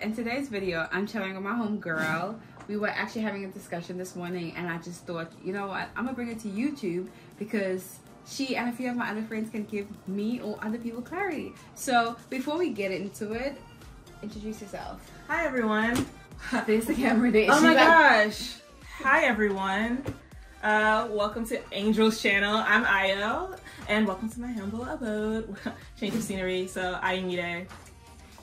in today's video, I'm chilling with my home girl. We were actually having a discussion this morning, and I just thought, you know what? I'm gonna bring it to YouTube because she and a few of my other friends can give me or other people clarity. So before we get into it, introduce yourself. Hi everyone. There's the camera there. Oh my like, gosh. Hi everyone. Uh, welcome to Angel's channel. I'm Ayo, and welcome to my humble abode. Change of scenery. So I am Mide.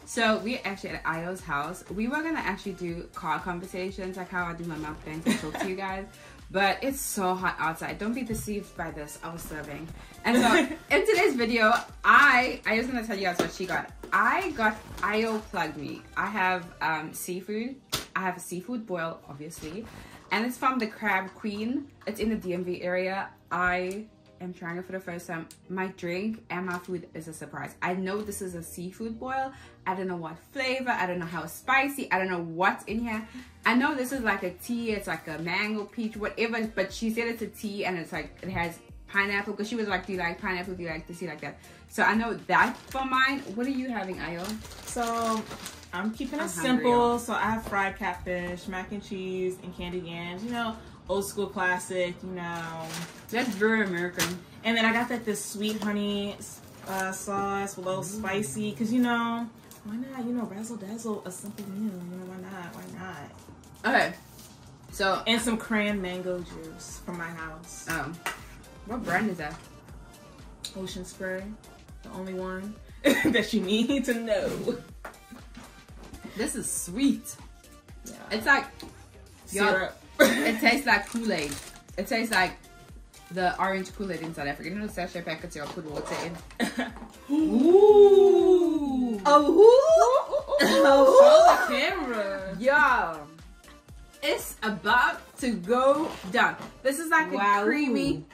So we're actually at Ayo's house. We were gonna actually do car conversations, like how I do my mukbangs and talk to you guys. But it's so hot outside. Don't be deceived by this. I was serving. And so in today's video, I I was gonna tell you guys what she got. I got Ayo plugged me. I have um, seafood. I have a seafood boil, obviously. And it's from the Crab Queen. It's in the DMV area. I am trying it for the first time. My drink and my food is a surprise. I know this is a seafood boil. I don't know what flavor. I don't know how spicy. I don't know what's in here. I know this is like a tea. It's like a mango peach, whatever. But she said it's a tea and it's like it has pineapple because she was like, "Do you like pineapple? Do you like this? Do you like that?" So I know that for mine. What are you having, Ayo? So I'm keeping it I'm simple. y'all. So I have fried catfish, mac and cheese, and candy yams. You know, old school classic. You know. That's very American. And then I got that this sweet honey uh, sauce, a little spicy. Cause you know, why not? You know, razzle dazzle a simple meal. You know, why not? Why not? Okay. So, And some cran mango juice from my house. um, what brand is that? Ocean spray, the only one that you need to know. This is sweet. Yeah. It's like Syrup. It tastes like Kool Aid. It tastes like the orange Kool Aid in South Africa. You know the sachet packets y'all put water in. Ooh. Oh, Show the camera. Yo, it's about to go down. This is like Wow. a creamy.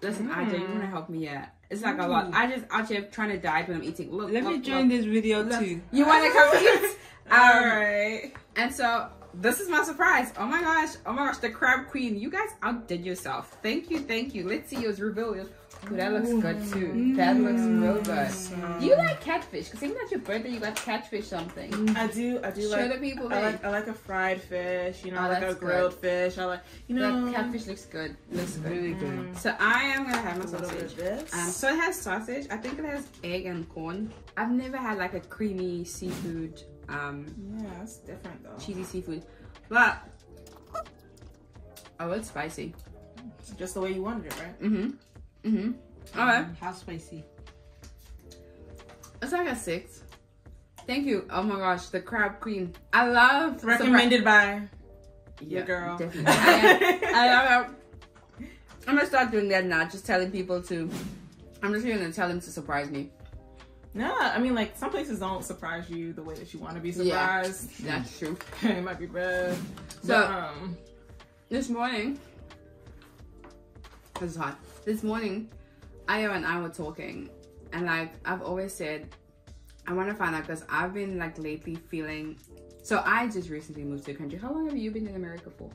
Listen, Mm. AJ, you wanna help me? Yeah, it's like a lot. I just actually trying to diet when I'm eating. Look, Let me look, join look. this video Look. too. You wanna come eat? All right. And so this is my surprise. Oh my gosh. Oh my gosh. The crab queen. You guys outdid yourself. Thank you. Thank you. Let's see yours. Reveal yours. Ooh, that looks good mm. too. That looks real good. Do you like catfish? Because even at your birthday, you got catfish something. Mm. I do. I do Show like. the people. I like. I like a fried fish. You know, Oh, I like a that's grilled fish. I like. You know. the catfish looks good. Looks good. Really good. Mm. So I am gonna have my A little bit of sausage. this. Um, so it has sausage. I think it has egg and corn. I've never had like a creamy seafood, um, yeah, it's different though. cheesy seafood, but oh, it's spicy. Just the way you wanted it, right? mm-hmm mm-hmm All right. How spicy? It's like a six. Thank you. Oh my gosh, the crab queen. I love Recommended by your girl. Definitely. I, I love it. I'm gonna start doing that now. Just telling people to. I'm just gonna tell them to surprise me. No, I mean like some places don't surprise you the way that you want to be surprised. Yeah. That's true. it might be bad. So- But, um, This morning, cause it's hot. This morning, Ayo and I were talking, and like I've always said, I want to find out because I've been like lately feeling. So I just recently moved to the country. How long have you been in America for?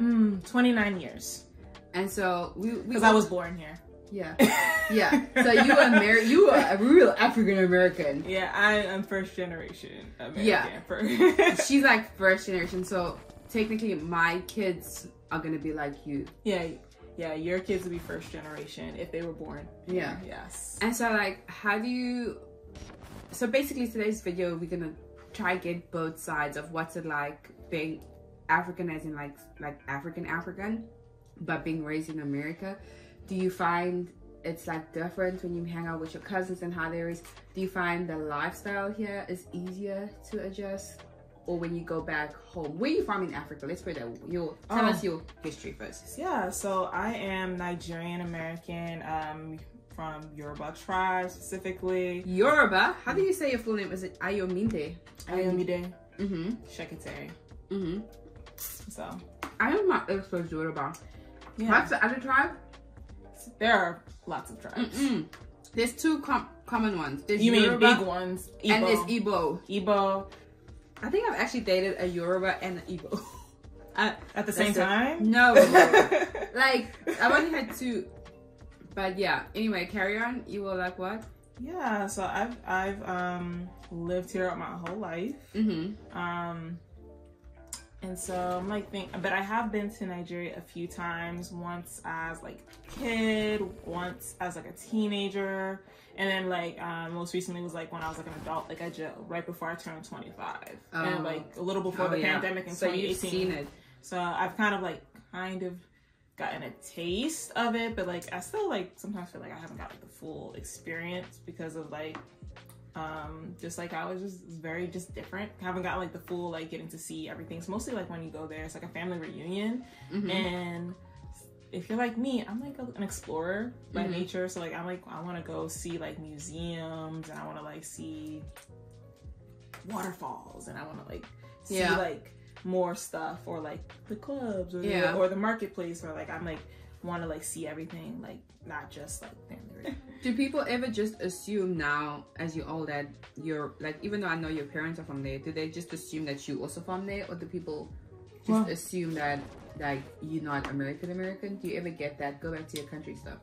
mm, 29 years And so we we because I was born here. Yeah yeah. So you are Ameri- you are a real African American. Yeah, I am first generation American. Yeah. She's like first generation. So technically, my kids are gonna be like you. yeah, yeah. Your kids would be first generation if they were born. Yeah. Yes. And so like how do you so basically today's video we're gonna try get both sides of what's it like being African as in like like African African but being raised in America. Do you find it's like different when you hang out with your cousins and how there is do you find the lifestyle here is easier to adjust or when you go back home? Where you from in Africa? Let's put that your tell Oh. us your history first. Yeah, so I am Nigerian American, um, from Yoruba tribe specifically. Yoruba, how do you say your full name? Is it Ayomide? Ayomide Mm-hmm. Shekete. Mm-hmm. So I am not exposed to Yoruba. yeah, What's the other tribe? There are lots of tribes. Mm-mm. There's two com- common ones. There's You mean big ones? Igbo. and there's Igbo. Igbo I think I've actually dated a Yoruba and an Igbo. I, at the same That's it. time. no, like I've only had two. But yeah. Anyway, carry on. You were like what? Yeah, so I've I've um lived here my whole life. Mm-hmm. Um and so I'm like think but I have been to Nigeria a few times, once as like a kid, once as like a teenager, and then like um, most recently was like when I was like an adult, like I just right before I turned 25. Oh. And like a little before Oh, the yeah. pandemic in So you've 2018. seen it. So I've kind of like kind of gotten a taste of it, but like I still like sometimes feel like I haven't got like the full experience because of like um just like I was just very just different. haven't got like the full like getting to see everything. It's mostly like when you go there, it's like a family reunion Mhm. and if you're like me, I'm like an explorer by Mhm. nature. So like I'm like I want to go see like museums and I want to like see waterfalls and I want to like see Yeah. like more stuff or like the clubs or Yeah. the, or the marketplace or like I'm like want to like see everything like not just like family. Do people ever just assume now, as you're all that you're like, even though I know your parents are from there, do they just assume that you also from there, or do people just Well- assume that like you're not American American? Do you ever get that? Go back to your country stuff.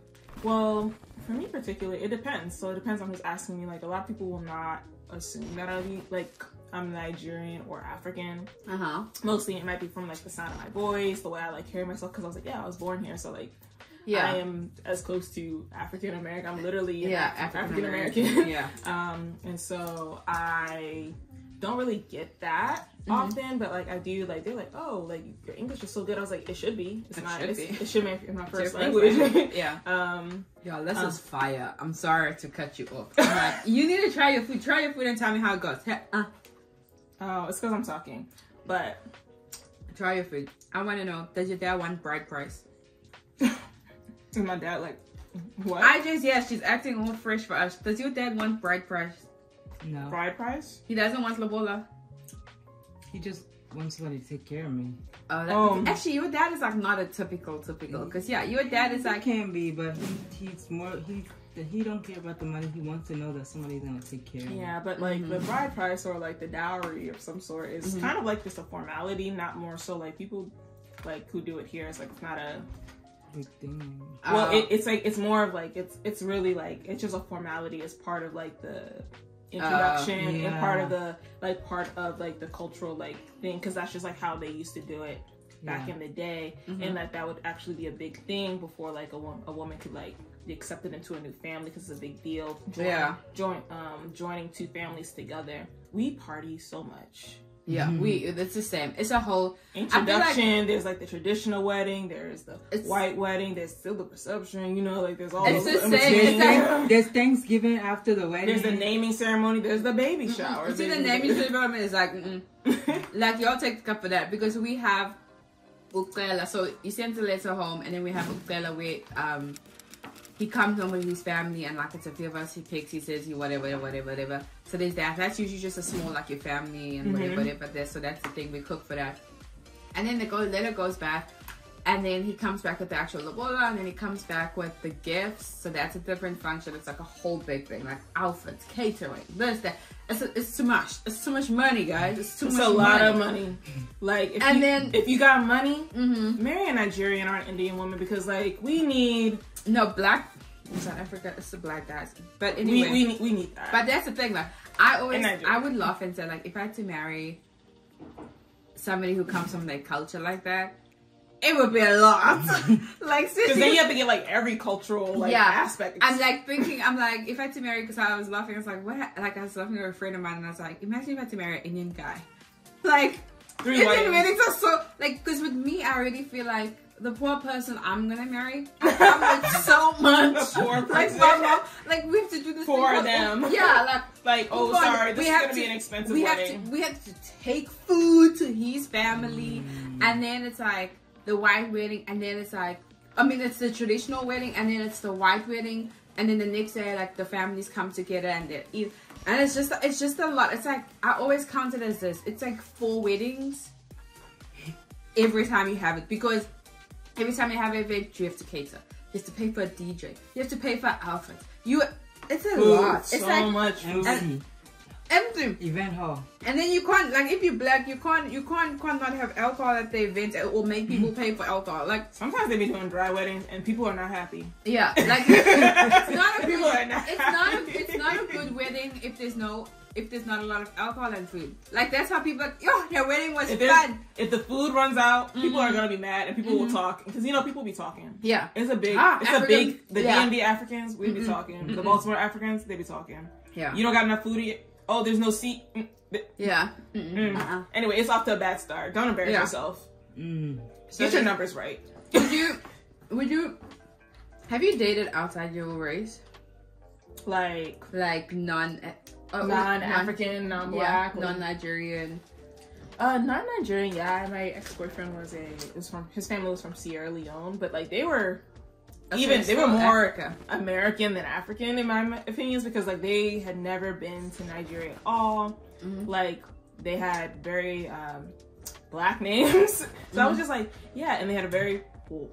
Well, for me particularly, it depends. So it depends on who's asking me. Like a lot of people will not assume that I'll be like I'm Nigerian or African. Uh huh. Mostly it might be from like the sound of my voice, the way I like carry myself. Because I was like, yeah, I was born here, so like Yeah. I am as close to African American. I'm literally yeah, African. American. yeah. um, and so I don't really get that Mm-hmm. often, but like I do. Like they're like, oh, like your English is so good. I was like, it should be. It's It not. should it's, be. It should be my first language. yeah. um, Yo, this Um, is fire. I'm sorry to cut you off. Like, you need to try your food. Try your food and tell me how it goes. Uh, oh, it's because I'm talking, but try your food. I want to know, does your dad want bride price? and my dad like, what? I just, yeah, she's acting all fresh for us. Does your dad want bride price? No, bride price. He doesn't want Lobola. he just wants somebody to take care of me. Oh, that, Um, actually, your dad is like not a typical typical. Cause yeah, your dad is He like, can be, but he, he's more he he don't care about the money. He wants to know that somebody's gonna take care of him. Yeah, but like Mm-hmm. the bride price or like the dowry of some sort is Mhm. kind of like just a formality, not more so like people like who do it here. It's like it's not a Big thing. well, uh, it, it's like it's more of like it's it's really like it's just a formality as part of like the introduction and yeah. part of the like part of like the cultural like thing because that's just like how they used to do it back Yeah. in the day Mhm. and that that would actually be a big thing before like a, wo- a woman could like be accepted into a new family because it's a big deal join, Yeah. join um joining two families together we party so much yeah, Mhm. we, it's the same. It's a whole, introduction there's like the traditional wedding there's the It's- white wedding there's still the reception you know like there's all It's those the in same, it's like- There's Thanksgiving after the wedding. there's the naming ceremony there's the baby shower you see the naming ceremony is like, mm like y'all take the cup for that because we have Ukela. So you send the letter home, and then we have Ukela with um he comes home with his family, and like it's a few of us. He picks, he says, he whatever, whatever, whatever. So there's that. That's usually just a small like your family and whatever, Mhm. whatever. There. So that's the thing we cook for that. And then the go letter goes back. And then he comes back with the actual lobola, and then he comes back with the gifts. So that's a different function. It's like a whole big thing, like outfits, catering, this, that. It's, it's too much. It's too much money, guys. It's too it's much a lot money. of money like if And you, then- if you got money Mm-hmm. marry a nigerian or an indian woman because like we need No, black in South Africa, it's the black guys. But we, anyway, we, need- we need that but that's the thing. Like, I always, I would laugh and say, like, if I had to marry somebody who comes from their culture like that, it would be a lot. like, because then you have to get like every cultural like Yeah. aspect I'm like thinking, I'm like, if I had to marry, because I was laughing, I was like, what? Like, I was laughing with a friend of mine, and I was like, imagine if I had to marry an Indian guy. Like, three Indian weddings are so like because with me I already feel like the poor person I'm gonna marry I so much. Poor like person. mom like we have to do this For thing them. yeah like like oh sorry this we is have gonna be an expensive we have to we have to take food to his family and then it's like the white wedding and then it's like I mean it's the traditional wedding and then it's the white wedding and then the next day like the families come together and they eat and it's just it's just a lot. It's like I always count it as this. It's like four weddings every time you have it because every time you have an event you have to cater you have to pay for a DJ you have to pay for outfits you it's a Food, lot so like much food. Empty. Event hall. And then you can't like if you're black, you can't you can't can't not have alcohol at the event or make people pay for alcohol. Like Sometimes they be doing dry weddings and people are not happy. yeah, like it's not a good, are not it's not a, it's not a good wedding if there's no if there's not a lot of alcohol and food. Like that's how people like, yo, their wedding was If, fun. if the food runs out, people Mhm. are gonna be mad and people will talk because you know people be talking. Yeah. It's a big, Ah, it's Africans, a big. The yeah. DMV Africans, we be Mm-mm. talking. The Baltimore Africans, they be talking. Yeah. You don't got enough food. to eat? Oh, there's no seat. Mm, Yeah. Mm-mm. Mm. Uh-uh. Anyway, it's off to a bad start. Don't embarrass Yeah. yourself. Mm. So Get your numbers right. Would you would you have you dated outside your race? Like Like non uh, non-African, non, non-black, yeah, non-Nigerian. Uh, not Nigerian. Yeah, my ex boyfriend was a was from his family was from Sierra Leone, but like they were even they were more Africa. American than African in my opinions because like they had never been to Nigeria at all. Mhm. Like they had very um, black names, so I was just like, yeah, and they had a very well,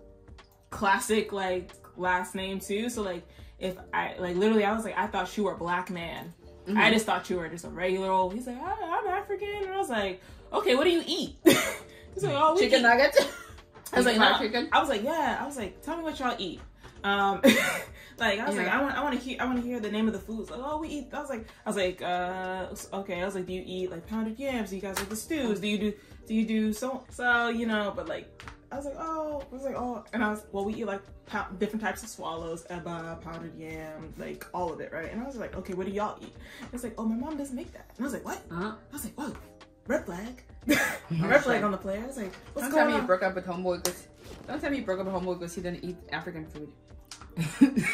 classic like last name too. So like if I like literally, I was like, I thought you were a black man. Mhm. I just thought you were just a regular old. He's like, "Ah, I'm African, and I was like, okay, what do you eat? He's like, oh, we chicken eat nuggets. I was like, no. chicken. I was like, yeah. I was like, tell me what y'all eat. Um, like I was like, I want, I want to hear, I want to hear the name of the foods. Like, oh, we eat. I was like, I was like, uh, okay. I was like, do you eat like pounded yams? Do you guys like the stews? Do you do, do you do so, so you know? But like, I was like, oh, I was like, oh, and I was, well, we eat like different types of swallows, eba, pounded yam, like all of it, right? And I was like, okay, what do y'all eat? It's like, oh, my mom doesn't make that. And I was like, what? Uh-huh. I was like, whoa, red flag, red flag on the play. I was like, what's Don't going tell me you broke up with homeboy because don't tell me you broke up with homeboy because he didn't eat African food.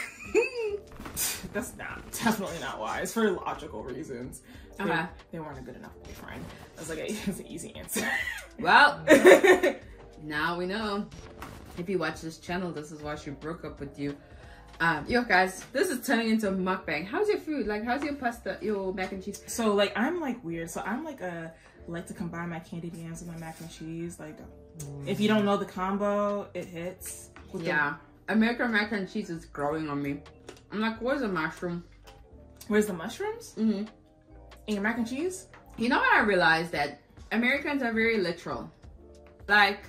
That's not definitely not wise for logical reasons. They, Uh-huh. they weren't a good enough boyfriend. I was like, it's an easy answer. Well, now we know. If you watch this channel, this is why she broke up with you. Um, yo guys, this is turning into a mukbang. How's your food? Like, how's your pasta, your mac and cheese? so like, I'm like weird. So I'm like a like to combine my candy yams with my mac and cheese. Like, if you don't know the combo, it hits. With the- Yeah, American mac and cheese is growing on me. I'm like, where's the mushroom? where's the mushrooms hmm in your mac and cheese? You know what I realized that Americans are very literal. Like,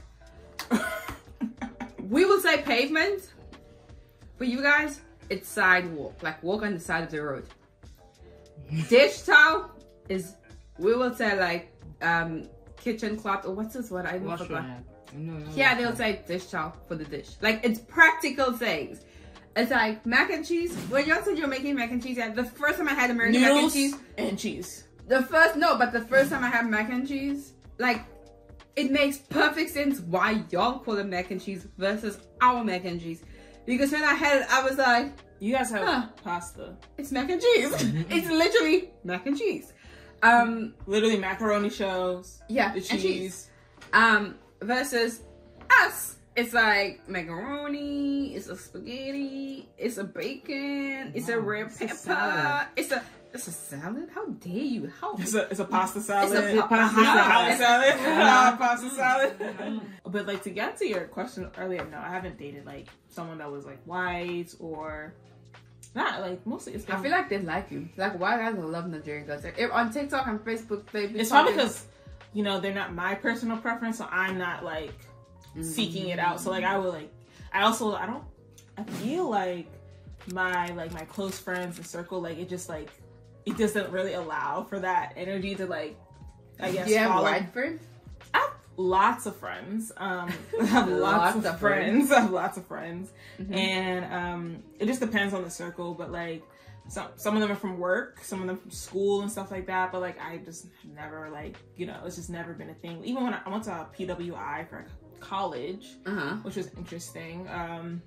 we will say pavement. For you guys, it's sidewalk. Like walk on the side of the road. Dish towel is we will say like um kitchen cloth or what's this word? I even forgot. No, no, Yeah, they'll say dish towel for the dish. Like it's practical things. It's like mac and cheese. When y'all said you're making mac and cheese, yeah, the first time I had American mac and Noodles cheese, and cheese. the first no, but the first time I had mac and cheese, like it makes perfect sense why y'all call it mac and cheese versus our mac and cheese. Because when I had it, I was like, You guys have Huh. pasta. it's mac and cheese. it's literally mac and cheese. Um, Literally macaroni shells. yeah, The and cheese. Um, versus us, it's like macaroni, it's a spaghetti, it's a bacon, it's a Wow, red it's a pepper, salad. it's a it's a salad. How dare you? How It's a, it's a pasta uh-huh. salad. It's a pasta salad. pasta salad. Pasta salad. but like to get to your question earlier, no, I haven't dated like someone that was like white or not like mostly it's been, I feel like they like you. Like why guys love Nigerian girls. If on TikTok and Facebook, they be it's probably because you know they're not my personal preference, so I'm not like. Seeking it out. So like I would like I also I don't I feel like my like my close friends and circle like it just like it doesn't really allow for that energy to like I guess Do you have white friends? I have lots of friends. Um, I have lots, of, friends. I have lots of friends, Mhm. and um, it just depends on the circle. But like, some some of them are from work, some of them from school and stuff like that. But like, I just never like you know, it's just never been a thing. Even when I, I went to PWI for college, Uh huh. which was interesting. Um,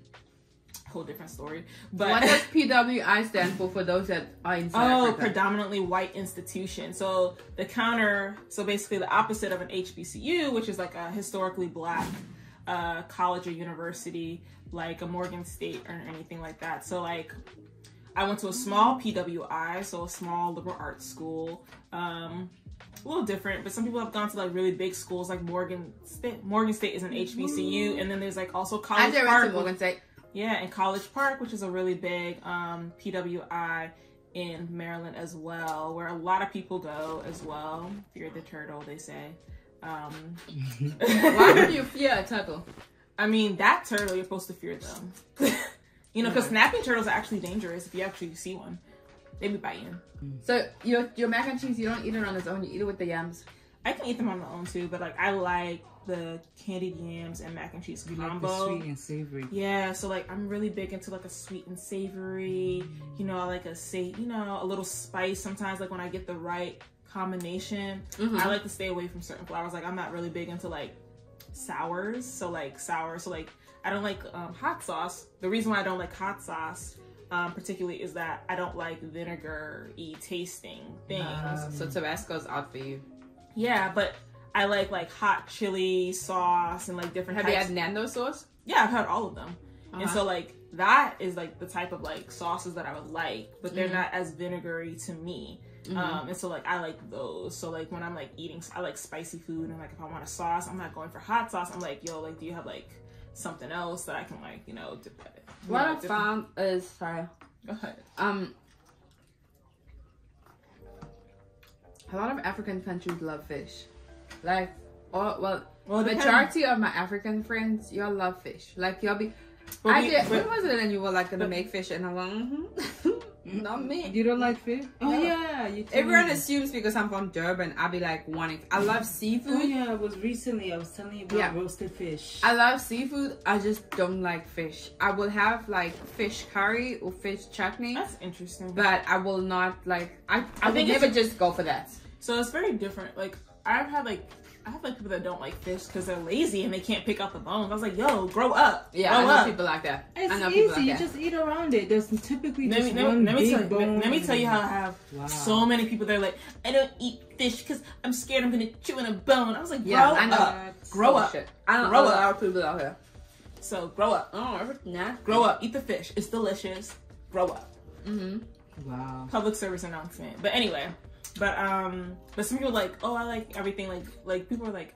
whole different story. But What does PWI stand for? For those that are in South Oh, Africa? predominantly white institution. So the counter, so basically the opposite of an HBCU, which is like a historically black uh, college or university, like a Morgan State or anything like that. So like, I went to a small PWI, so a small liberal arts school. Um, a little different, but some people have gone to like really big schools, like Morgan State. Morgan State is an HBCU, and then there's like also College Park, Morgan State. yeah, and College Park, which is a really big um, PWI, in Maryland as well, where a lot of people go as well. Fear the turtle, they say. Um, Why would you fear a turtle? I mean, that turtle, you're supposed to fear them. you know, because snapping turtles are actually dangerous if you actually see one. They be biting. So your your mac and cheese, you don't eat it on its own. You eat it with the yams. I can eat them on my own too, but like I like the candied yams and mac and cheese You like combo. the sweet and savory. Yeah, so like I'm really big into like a sweet and savory. You know, I like a say, you know, a little spice. Sometimes like when I get the right combination, Mhm. I like to stay away from certain flours. Like I'm not really big into like sours. So like sour. So like I don't like um, hot sauce. The reason why I don't like hot sauce. Um, particularly is that I don't like vinegar-y tasting things. Uh, so Tabasco's out for you. yeah, but I like like hot chili sauce and like different. Have you had Nando sauce? Yeah, I've had all of them. And Uh-huh. so like that is like the type of like sauces that I would like, but they're Mhm. not as vinegary to me. Mhm. Um, and so like I like those. So like when I'm like eating, I like spicy food, and like if I want a sauce, I'm not going for hot sauce. I'm like, yo, like do you have like something else that I can like you know dip it? What know, I found is sorry. Go ahead. Um, a lot of African countries love fish. Like, all well, Well, depends. majority of my African friends, y'all love fish. Like, y'all be. But I we- did. but- when was it? And you were like gonna but- make fish, and I'm like, mm-hmm. not me. You don't like fish? Oh No. yeah, you. Everyone me. assumes because I'm from Durban, I'll be like wanting. I love seafood. Oh yeah, it was recently. I was telling you about Yeah. roasted fish. I love seafood. I just don't like fish. I will have like fish curry or fish chutney, That's interesting. but I will not like. I I, I would think never just go for that. So it's very different. Like I've had like I have like people that don't like fish because they're lazy and they can't pick out the bones. I was like, yo, grow up. Yeah, grow I know up. people like that. It's I know easy. people like you that. just eat around it. There's typically Let just me, let, one let, me big tell you, bone. let me tell you how I have Wow. so many people. that are like, I don't eat fish because I'm scared I'm gonna chew in a bone. I was like, grow Yeah, I know. up, grow up. I don't Grow know a up. lot people out here. So grow up, Oh, everything nasty. grow up, eat the fish. It's delicious. Grow up. Mm-hmm. Wow. Public service announcement. But anyway, but um, but some people are like, oh, I like everything. Like like people are like,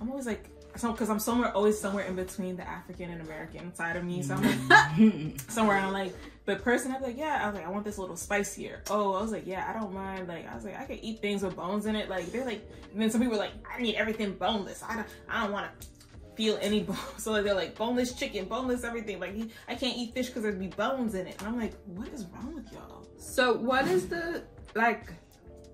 I'm always like. So, because I'm somewhere, always somewhere in between the African and American side of me. So I'm like, somewhere I'm like, but person, I'm like, yeah, I was like, I want this a little spicier. Oh, I was like, yeah, I don't mind. Like, I was like, I can eat things with bones in it. Like, they're like, and then some people are like, I need everything boneless. I don't, I don't want to feel any bones. So like, they're like, boneless chicken, boneless everything. Like, I can't eat fish because there'd be bones in it. And I'm like, what is wrong with y'all? So what is the like?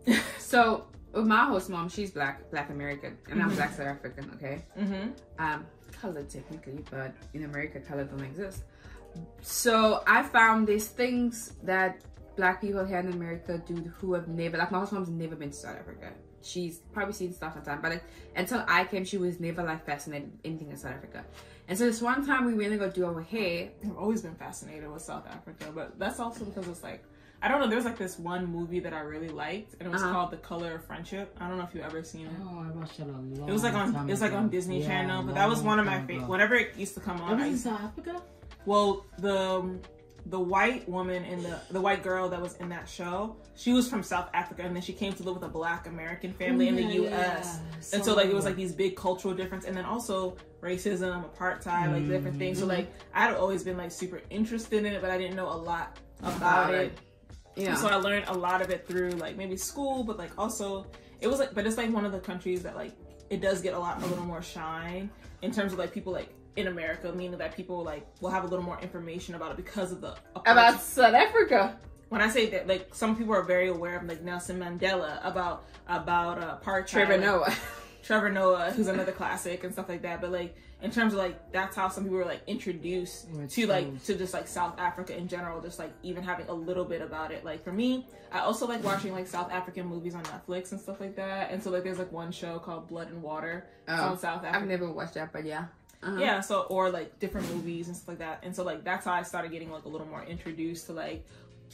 So with my host mom, she's black, black American, and I'm Mhm. black South African. Okay, Mm-hmm. um, colored technically, but in America, color don't exist. So I found these things that black people here in America do who have never, like my host mom's never been to South Africa. She's probably seen stuff at time, but like, until I came, she was never like fascinated with anything in South Africa. And so this one time we went to go do our hair. I've always been fascinated with South Africa, but that's also because it's like I don't know. There's like this one movie that I really liked, and it was Uh-huh. called The Color of Friendship. I don't know if you've ever seen it. Oh, I watched it a long It was like on it was like ago. on Disney Yeah, Channel, but that was one of my favorite. ago. Whenever it used to come on, That I was in South Africa. well the the white woman in the the white girl that was in that show, she was from South Africa, and then she came to live with a Black American family in the U.S. yeah. And so like it was like these big cultural difference, and then also racism, apartheid, like different things. So Mhm. like I'd always been like super interested in it, but I didn't know a lot about, About it. it. Yeah. So I learned a lot of it through like maybe school, but like also it was like, but it's like one of the countries that like it does get a lot, a little more shine in terms of like people like in America, meaning that people like will have a little more information about it because of the About South Africa. when I say that like some people are very aware of like Nelson Mandela about about uh, apartheid, Trevor Noah. Trevor Noah, who's another classic and stuff like that. But like in terms of like that's how some people were like introduced to like to just like South Africa in general, just like even having a little bit about it. Like for me, I also like watching like South African movies on Netflix and stuff like that. And so like there's like one show called Blood and Water. Oh, on South Africa. I've never watched that, but yeah. Uh-huh. Yeah, so or like different movies and stuff like that. And so like that's how I started getting like a little more introduced to like,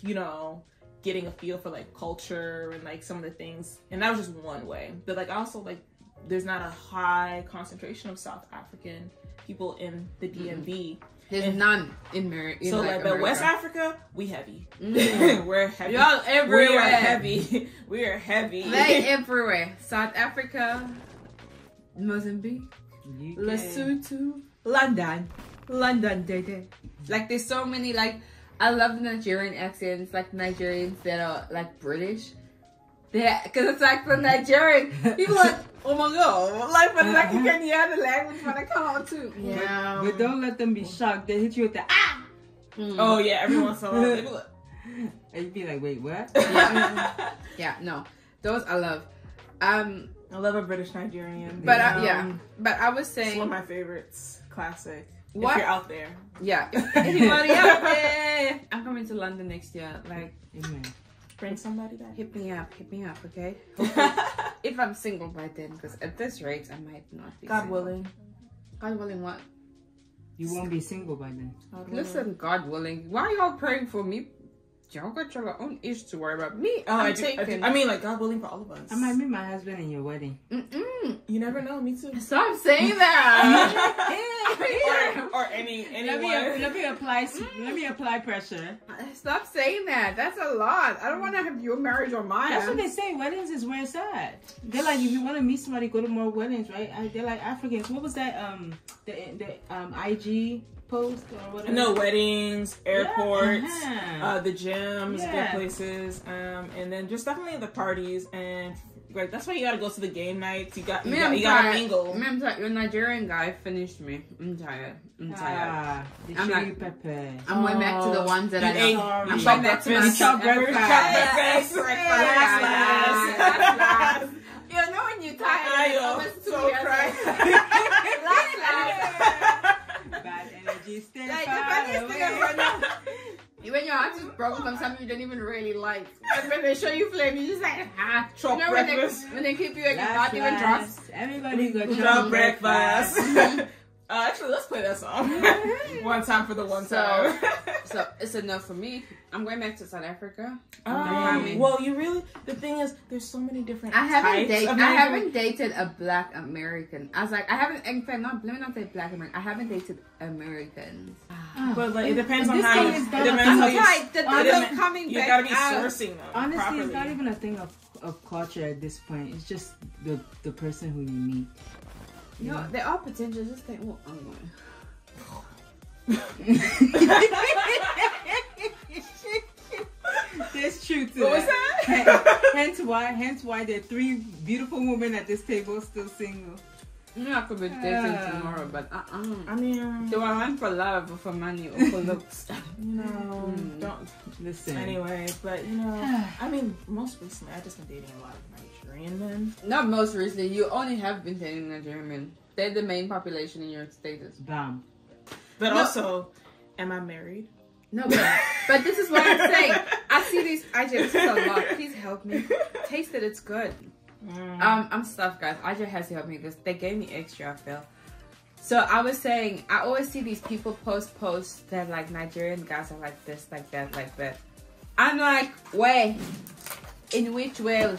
you know, getting a feel for like culture and like some of the things. And that was just one way. But like i also like there's not a high concentration of South African people in the DMV. There's And- none in Mer- in so like, like, but West Africa, we heavy. Mm. We're heavy. Y'all everywhere. We are heavy. we are heavy. They everywhere. South Africa, Mozambique, UK. Lesotho, London, London, day day. Like there's so many like I love the Nigerian accents, like Nigerians that are like British. Yeah, because it's like for Nigerian people like, oh my god, like but like you can hear the language when I come out too. Yeah. But don't let them be shocked. They hit you with the ah, Mm. Oh yeah, every once in a while. they be like- and you'd be like, wait, what? Yeah. yeah, no, those I love. Um, I love a British Nigerian. but Um, I, yeah, but I was It's one of my favorites. Classic. What? If you're out there. yeah, if anybody out there, I'm coming to London next year. Like, Amen. Bring somebody back. hit me up, hit me up, okay? If I'm single by then, because at this rate, I might not be. God single. willing. God willing, what? You won't be single by then. God willing. Listen, God willing. Why are y'all praying for me? Y'all got your own issues to worry about. Me, Oh, I'm I, do, I, do. taking. I mean, like God willing for all of us. I might meet my husband in your wedding. Mm-mm. You never know. Me too. Stop saying that. or, or any Let me, let me apply. Let me apply pressure. Stop saying that. That's a lot. I don't want to have your marriage or mine. That's what they say. Weddings is where it's at. They're like, if you want to meet somebody, go to more weddings, right? I, they're like Africans. What was that? Um, the the um IG post or whatever. No weddings, airports, uh-huh. uh, the gyms, Yeah. good places, um, and then just definitely the parties and like that's why you gotta go to the game nights. You got you, got, you gotta mingle. Me, I'm tired. Your Nigerian guy finished me. I'm tired. I'm tired. Ah, I'm chili like- pepper. I'm going back to the ones that You I ate- know. you I'm going back to my breakfast. You chop every- breakfast. Chop breakfast. Last, last, last, last. You know when you're tired, I it's almost two So years cry. Last, last. Bad energy, stay Like, the far funniest thing away. is when you- when your heart is broken from something you don't even really like, and when they show you flame, you just like ah. Chop you know when they, breakfast. when they keep you and your Last, heart even drops. last. Everybody got Chop chop breakfast. breakfast. uh, actually, let's play that song. one time for the one So- time. So it's enough for me. I'm going back to South Africa. Um, Miami. well, you really. The thing is, there's so many different. I haven't dated. I haven't dated a Black American. I was like, I haven't. In fact, not let me not say Black American. I haven't dated Americans. But like, it depends on how. You, is it not- depends I'm how the it thought depends- of coming You back gotta be out. sourcing them. Honestly, properly. it's not even a thing of, of culture at this point. It's just the the person who you meet. You know, they are potential. Just think, well, I'm going. There's truth to What was that. that? hence why, hence why there are three beautiful women at this table still single. You know, I could be dating Ah. tomorrow, but uh, uh I mean, Do I want for love or for money or for looks? you know, Mm. don't. Listen. Anyway, but you know, I mean, most recently, I just been dating a lot of Nigerian men. Not most recently. You only have been dating Nigerian men. They're the main population in your status. Bam. But No. also, am I married? No, but, but this is what I'm saying. I see these. I just this is a lot. Please help me. Taste it. It's good. Mm. Um, I'm stuffed, guys. IJ has to help me. This they gave me extra. I feel. So I was saying, I always see these people post posts that like Nigerian guys are like this, like that, like that. I'm like, wait, in which world?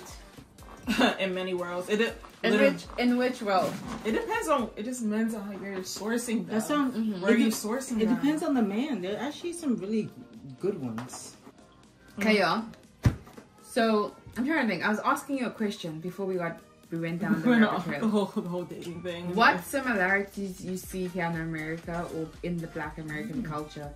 in many worlds, it it, In which in which world? it depends on. It just depends on how you're sourcing them. That's on. Mhm. Where are it you de- sourcing It them? depends on the man. There are actually some really good ones. Okay, y'all. So I'm trying to think. I was asking you a question before we got we went down the We're rabbit the whole the whole dating thing. What similarities you see here in America or in the Black American culture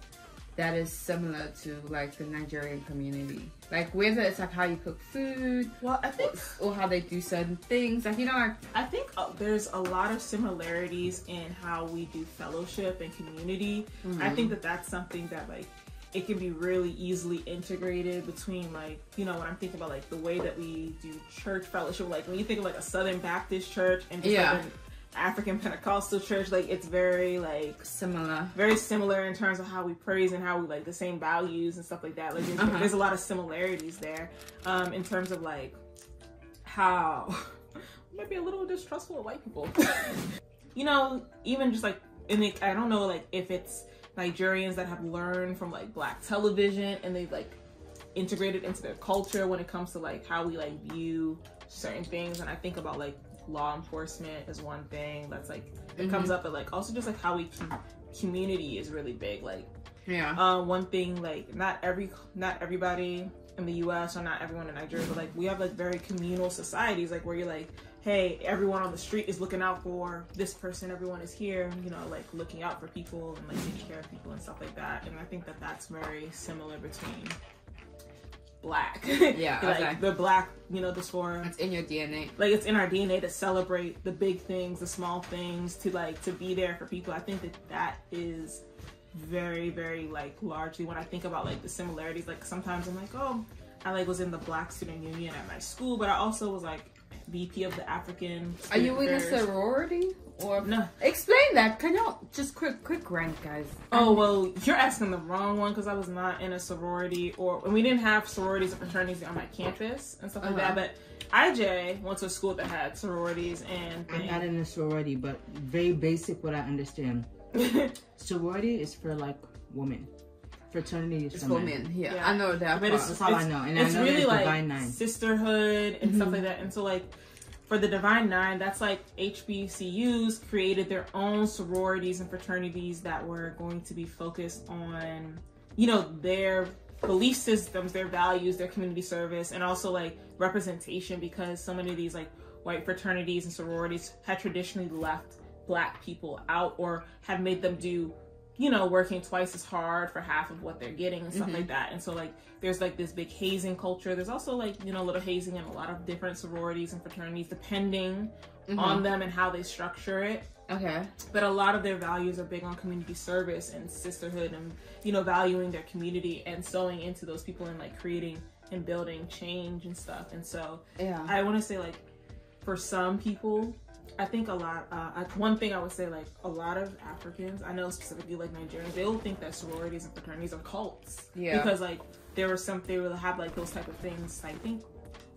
that is similar to like the Nigerian community? Like whether it's like how you cook food Well, I think or how they do certain things. Like you know, like I think uh, there's a lot of similarities in how we do fellowship and community. I think that that's something that like it can be really easily integrated between like you know when I'm thinking about like the way that we do church fellowship. Like when you think of like a Southern Baptist church and just Yeah. like African Pentecostal church, like it's very like similar. very similar in terms of how we praise and how we like the same values and stuff like that. Like there's, Uh-huh. there's a lot of similarities there um, in terms of like how might be a little distrustful of white people. you know, even just like in the, I don't know like if it's Nigerians that have learned from like black television and they've like integrated into their culture when it comes to like how we like view certain things and I think about like law enforcement is one thing that's like it comes up but like also just like how we com- community is really big like Yeah. uh, one thing like not every not everybody in the U.S. or not everyone in Nigeria, but like we have like very communal societies, like where you're like, hey, everyone on the street is looking out for this person. Everyone is here, you know, like looking out for people and like taking care of people and stuff like that. And I think that that's very similar between black. Yeah, like the black, you know, this for It's in your DNA. like it's in our DNA to celebrate the big things, the small things, to like to be there for people. I think that that is very, very like largely when I think about like the similarities. Like sometimes I'm like, oh, I like was in the Black Student Union at my school, but I also was like VP of the African. Are you in a sorority or No. Explain that. Can y'all just quick quick rant, guys? Oh well, you're asking the wrong one because I was not in a sorority, or and we didn't have sororities and fraternities on my campus and stuff like Uh-huh. that. But IJ went to a school that had sororities and I'm not in a sorority, but very basic what I understand. Sorority is for like women. Fraternity is It's for for men. men. Yeah, Yeah. I know that. But part. it's, That's all I it's- know, and I it's know really there's like Divine Nine. sisterhood and Mm-hmm. stuff like that. And so like for the Divine Nine, that's like HBCUs created their own sororities and fraternities that were going to be focused on, you know, their belief systems, their values, their community service, and also like representation because so many of these like white fraternities and sororities had traditionally left black people out or have made them do you know, working twice as hard for half of what they're getting and stuff mm-hmm. like that. And so like there's like this big hazing culture. There's also like, you know, a little hazing in a lot of different sororities and fraternities depending mm-hmm. on them and how they structure it. okay. But a lot of their values are big on community service and sisterhood and, you know, valuing their community and sowing into those people and like creating and building change and stuff. And so Yeah. I want to say like for some people, I think a lot. Uh, I- one thing I would say like a lot of Africans, I know specifically like Nigerians, they will think that sororities and fraternities are cults. Yeah. Because like there were some they will have like those type of things. I think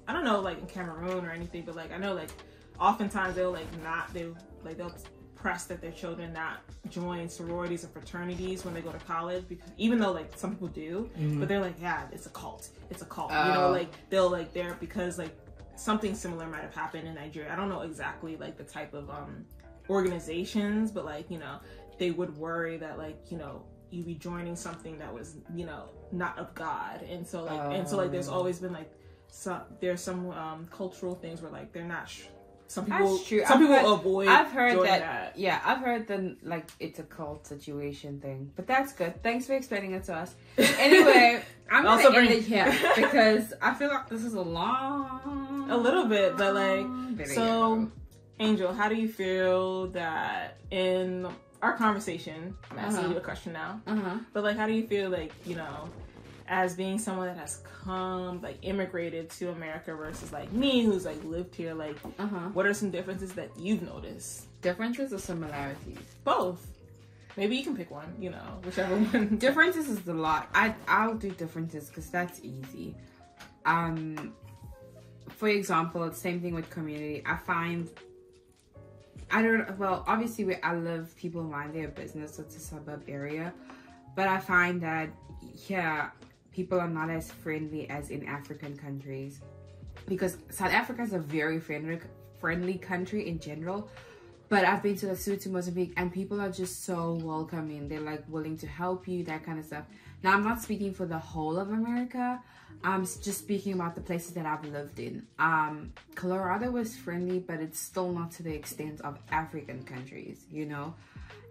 I don't know like in Cameroon or anything, but like I know like oftentimes they'll like not they'll like they'll press that their children not join sororities and fraternities when they go to college because even though like some people do but they're like yeah it's a cult it's a cult you know Oh. like they'll like they're because like something similar might have happened in Nigeria. I don't know exactly like the type of um organizations, but like, you know, they would worry that like, you know, you'd be joining something that was, you know, not of God. And so like and so like there's Oh. always been like some there's some um cultural things where like they're not sh- some That's people true. some I've people heard- avoid I've heard joining that, Yeah, I've heard the like it's a cult situation thing, but that's good. Thanks for explaining it to us. Anyway, I'm gonna Also end bring- it here because I feel like this is a long, A little bit, but, like. So Angel, how do you feel that in our conversation, I'm asking Uh-huh. you a question now. uh huh. But like, how do you feel like you know, as being someone that has come like immigrated to America versus like me, who's like lived here? Like, Uh huh. what are some differences that you've noticed? Differences or similarities? Both. Maybe you can pick one. You know, whichever one. Differences is a lot. I I'll do differences because that's easy. Um, for example, same thing with community. I find I don't well obviously where I live, people mind their business. It's a suburb area, but I find that here people are not as friendly as in African countries because South Africa is a very friendly friendly country in general. But I've been to the Lesotho, Mozambique, and people are just so welcoming. They're like willing to help you, that kind of stuff. Now, I'm not speaking for the whole of America. I'm just speaking about the places that I've lived in. Um, Colorado was friendly, but it's still not to the extent of African countries, you know.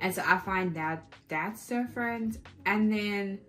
And so I find that that's different. And then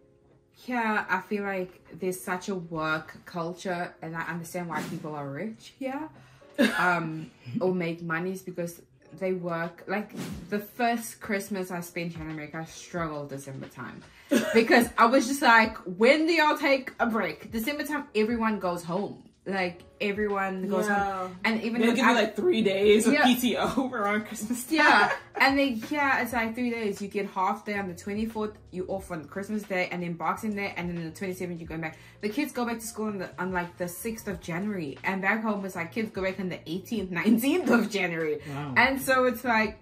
here, I feel like there's such a work culture, and I understand why people are rich here um, or make money is because they work. Like the first Christmas I spent here in America, I struggled December time because I was just like, when do y'all take a break? December time, everyone goes home. Like everyone goes Yeah. home, and even They'll give you like three days of Yeah. PTO on Christmas time. yeah, and they yeah, it's like three days. You get half day on the twenty fourth. You off on Christmas Day, and then Boxing Day, and then the twenty seventh you go back. The kids go back to school on the on like the sixth of January, and back home it's like kids go back on the eighteenth, nineteenth of January, Wow. and so it's like.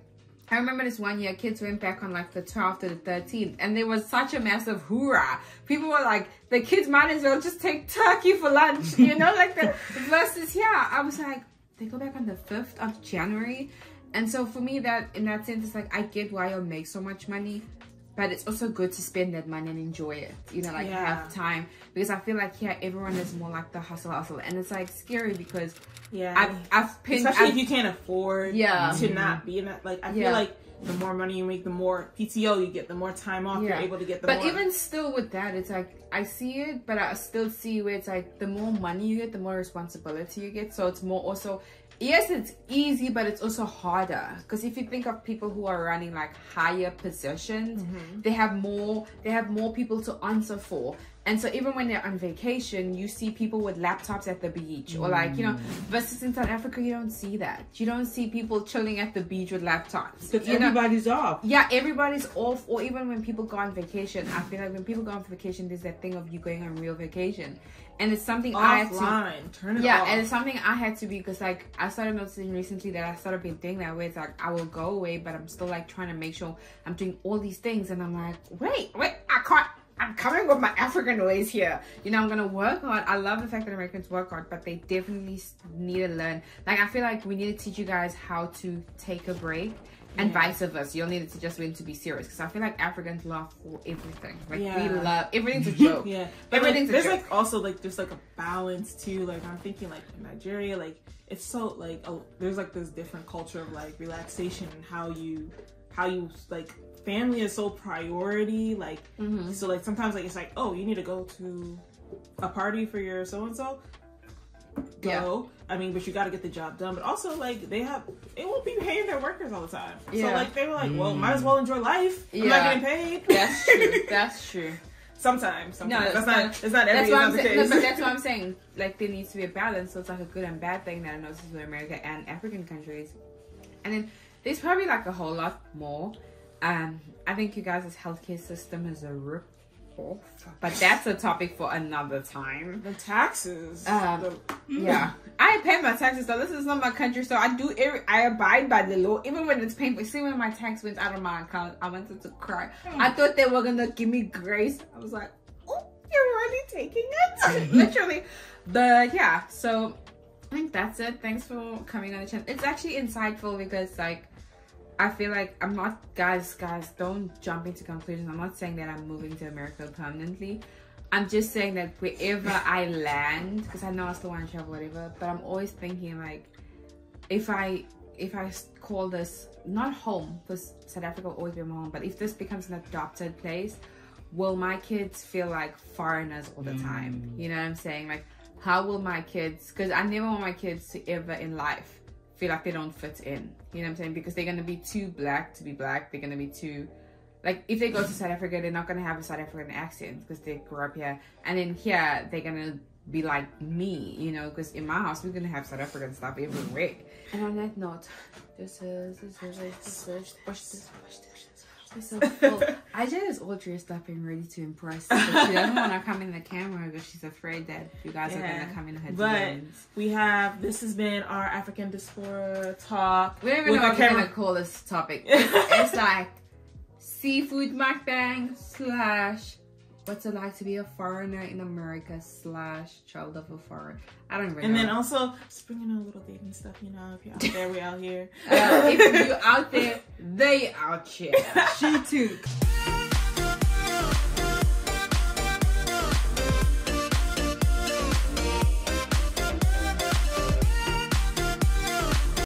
I remember this one year, kids went back on like the 12th to the 13th, and there was such a massive hoorah. People were like, the kids might as well just take turkey for lunch, you know, like the versus yeah. I was like, they go back on the 5th of January. And so for me, that in that sense, it's like I get why you'll make so much money, but it's also good to spend that money and enjoy it. You know, like Yeah. have time because I feel like yeah, everyone is more like the hustle hustle, and it's like scary because Yeah. I've I've pinned. Especially I've, if you can't afford Yeah. to not be in that. Like, I Yeah. feel like the more money you make, the more PTO you get, the more time off you're able to get. The but more. even still with that, it's like I see it, but I still see where it's like the more money you get, the more responsibility you get. So it's more also. Yes, it's easy, but it's also harder because if you think of people who are running like higher positions, Mm-hmm. they have more. They have more people to answer for, and so even when they're on vacation, you see people with laptops at the beach, or like you know, mm. versus in South Africa, you don't see that. You don't see people chilling at the beach with laptops. Because You know? everybody's off. Yeah, everybody's off, or even when people go on vacation, I feel like when people go on vacation, there's that thing of you going on real vacation, and it's something I had to. offline, turn it Yeah, off. and it's something I had to be because like I started noticing recently that I started being doing that where it's like I will go away, but I'm still like trying to make sure I'm doing all these things, and I'm like, wait, wait, I can't. I'm coming with my African ways here. You know, I'm gonna work hard. I love the fact that Americans work hard, but they definitely need to learn. Like, I feel like we need to teach you guys how to take a break, and Yeah. vice versa. You'll need to just us when to be serious because I feel like Africans laugh for everything. Like we love everything's a joke. Yeah, but like, Everything's a there's joke. like also like there's like a balance too. Like I'm thinking like in Nigeria, like it's so like a, there's like this different culture of like relaxation and how you how you like family is so priority. Like Mhm. so like sometimes like it's like oh you need to go to a party for your so and so. Go. I mean, but you got to get the job done. But also, like they have, they won't be paying their workers all the time. Yeah. So like they were like, well, might as well enjoy life. I'm not getting paid. That's true. That's true. Sometimes, sometimes. No, that's it's not. not- It's not That's every what I'm saying. No, case. but that's what I'm saying. Like there needs to be a balance. So it's like a good and bad thing that I noticed with America and African countries. And then there's probably like a whole lot more. Um, I think you guys' healthcare system is a rip off, but that's a topic for another time. the taxes. Um, the- Yeah, I pay my taxes though. This is not my country, so I do. I abide by the law, even when it's painful. See, when my tax went out of my account, I wanted to cry. I thought they were gonna give me grace. I was like, "Oh, you're already taking it, literally." But yeah, so I think that's it. Thanks for coming on the channel. It's actually insightful because like. I feel like I'm not guys guys don't jump into conclusions. I'm not saying that I'm moving to America permanently. I'm just saying that wherever I land, because I know I still want to travel, whatever. But I'm always thinking like, if I if I call this not home, because South Africa will always be my home. But if this becomes an adopted place, will my kids feel like foreigners all the time? Mm. You know what I'm saying? Like, how will my kids? Because I never want my kids to ever in life feel like they don't fit in. You know what I'm saying? Because they're gonna be too black to be black. They're gonna be too like if they go to South Africa, they're not gonna have a South African accent because they grew up here, and then here they're gonna be like me, you know. Because in my house, we're gonna have South African stuff everywhere. And on that note, this is this is this is this push this push this. It's so full. I just all dressed up and ready to impress, but she doesn't want to come in the camera because she's afraid that you guys are gonna come in her But DMs. we have. This has been our African diaspora talk. We don't even know what we're camera- gonna call this topic. It's, it's like seafood mukbang slash what's it like to be a foreigner in America slash child of a foreigner. I don't even And know. then also just bringing in a little dating stuff. You know, if you're out there, we out here. uh, if you out there, they out here. She too.